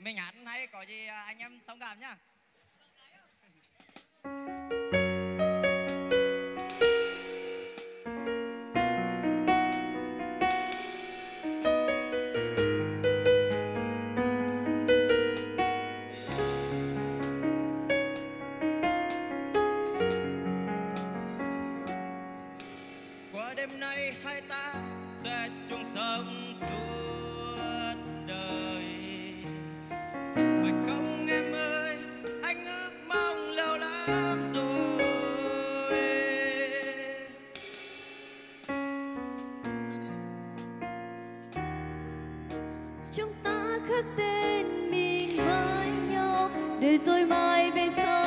mình hát hay có gì à, anh em thông cảm nhá. Qua đêm nay hai ta sẽ chung sống suốt chúng ta khắc tên mình với nhau để rồi mai về sau